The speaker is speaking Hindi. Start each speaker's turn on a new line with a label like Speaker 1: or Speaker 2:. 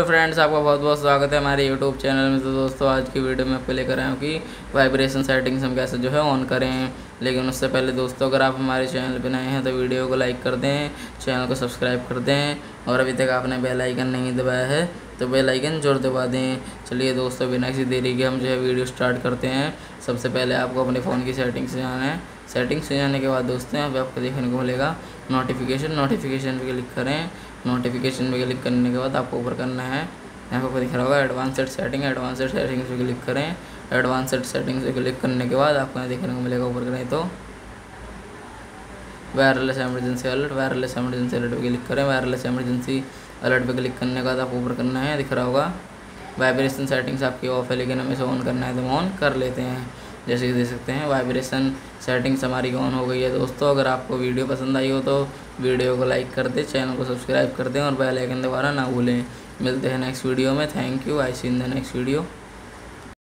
Speaker 1: हेलो फ्रेंड्स, आपका बहुत बहुत स्वागत है हमारे यूट्यूब चैनल में। तो दोस्तों, आज की वीडियो में आपको लेकर आया हूँ कि वाइब्रेशन सेटिंग्स हम कैसे जो है ऑन करें। लेकिन उससे पहले दोस्तों, अगर आप हमारे चैनल पर नए हैं तो वीडियो को लाइक कर दें, चैनल को सब्सक्राइब कर दें। और अभी तक आपने बेलाइकन नहीं दबाया है तो बेल आइकन ज़ोर दबा दें। चलिए दोस्तों, बिना किसी देरी के हम जो है वीडियो स्टार्ट करते हैं। सबसे पहले आपको अपने फ़ोन की सेटिंग्स से जाना है। सेटिंग्स से जाने के बाद दोस्तों, यहाँ पे आपको देखने को मिलेगा नोटिफिकेशन नोटिफिकेशन पे क्लिक करें। नोटिफिकेशन पे क्लिक करने के बाद आपको ऊपर करना है। यहाँ पर दिख रहा होगा एडवांसड सेटिंग एडवांसड सेटिंग्स पे क्लिक करें। एडवांसड सेटिंग्स पे क्लिक करने के बाद आपको यहाँ देखने को मिलेगा ऊपर करें तो। Wireless emergency alert wireless emergency alert पे क्लिक करें। वायरलेस एमरजेंसी अलर्ट पे क्लिक करने का आपको ऊपर करना है, दिख रहा होगा। वाइब्रेशन सेटिंग्स आपकी ऑफ़ है, लेकिन हमें इसे ऑन करना है तो हम ऑन कर लेते हैं। जैसे कि देख सकते हैं वाइब्रेशन सेटिंग्स हमारी ऑन हो गई है। दोस्तों, अगर आपको वीडियो पसंद आई हो तो वीडियो को लाइक कर दें चैनल को सब्सक्राइब कर दें और बेल आइकन दोबारा ना भूलें। मिलते हैं नेक्स्ट वीडियो में। Thank you I see in the next video